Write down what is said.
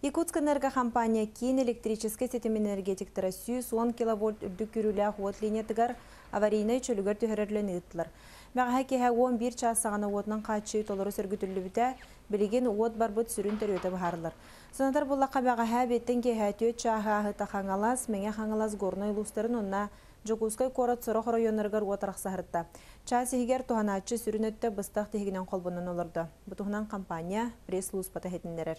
Якутск энергокомпания кейін электрический сетем энергетиктері сүйіс 10 киловольт үрдік күрілі ғуат линетігар аварийный чөлігер түхірерлен ұйттылар. Мәғі кеға 11 час сағана уотынан қатшы толыры сөргітілі біте, білеген уот барбыт сүрін төрөті бұхарылар. Санатар бұллаққа бәғаға беттен кеға төт чаға ағыта қаңалас, мәңе қаңалас горны ұлыстарын онна Жокускай корот сорох районнаргар уатарах сахарта. Часи ихигер туханачы сүрүнөттө быстак тегинен колбонун олорду. Бутухнан компания пресс-луз патахетиндерер.